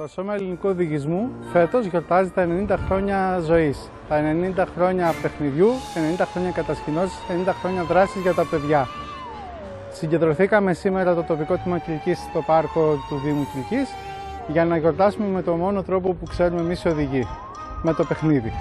Το Σώμα Ελληνικού Οδηγισμού φέτος γιορτάζει τα 90 χρόνια ζωής, τα 90 χρόνια παιχνιδιού, 90 χρόνια κατασκηνώσεις, 90 χρόνια δράσης για τα παιδιά. Συγκεντρωθήκαμε σήμερα το τοπικό τμήμα Κυλικής στο πάρκο του Δήμου Κυλικής για να γιορτάσουμε με το μόνο τρόπο που ξέρουμε εμείς οι οδηγοί, με το παιχνίδι.